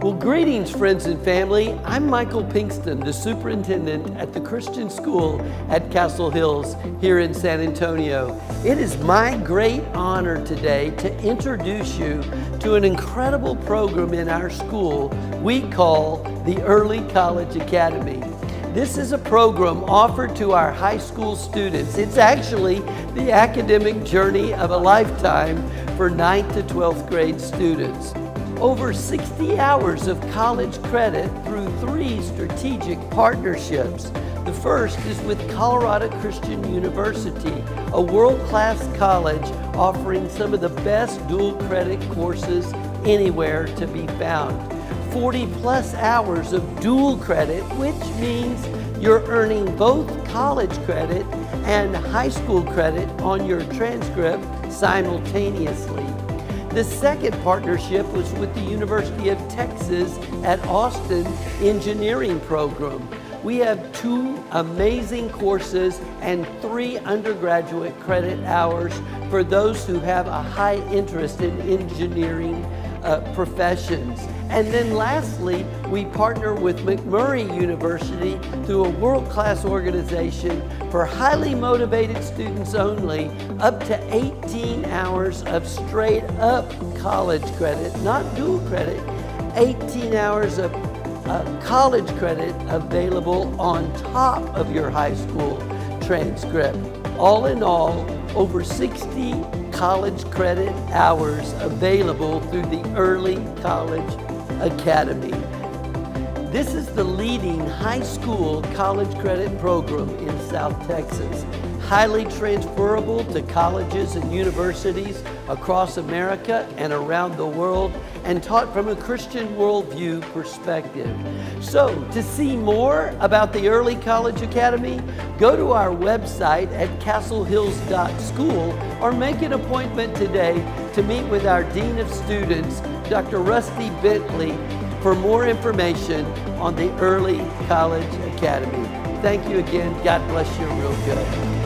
Well, greetings, friends and family. I'm Michael Pinkston, the superintendent at the Christian School at Castle Hills here in San Antonio. It is my great honor today to introduce you to an incredible program in our school we call the Early College Academy. This is a program offered to our high school students. It's actually the academic journey of a lifetime for 9th to 12th grade students over 60 hours of college credit through three strategic partnerships. The first is with Colorado Christian University, a world-class college offering some of the best dual credit courses anywhere to be found. 40 plus hours of dual credit, which means you're earning both college credit and high school credit on your transcript simultaneously. The second partnership was with the University of Texas at Austin Engineering Program. We have two amazing courses and three undergraduate credit hours for those who have a high interest in engineering uh, professions. And then lastly, we partner with McMurry University through a world-class organization for highly motivated students only, up to 18 hours of straight up college credit, not dual credit, 18 hours of uh, college credit available on top of your high school transcript. All in all, over 60 college credit hours available through the Early College Academy. This is the leading high school college credit program in South Texas highly transferable to colleges and universities across America and around the world, and taught from a Christian worldview perspective. So, to see more about the Early College Academy, go to our website at castlehills.school or make an appointment today to meet with our Dean of Students, Dr. Rusty Bentley, for more information on the Early College Academy. Thank you again. God bless you real good.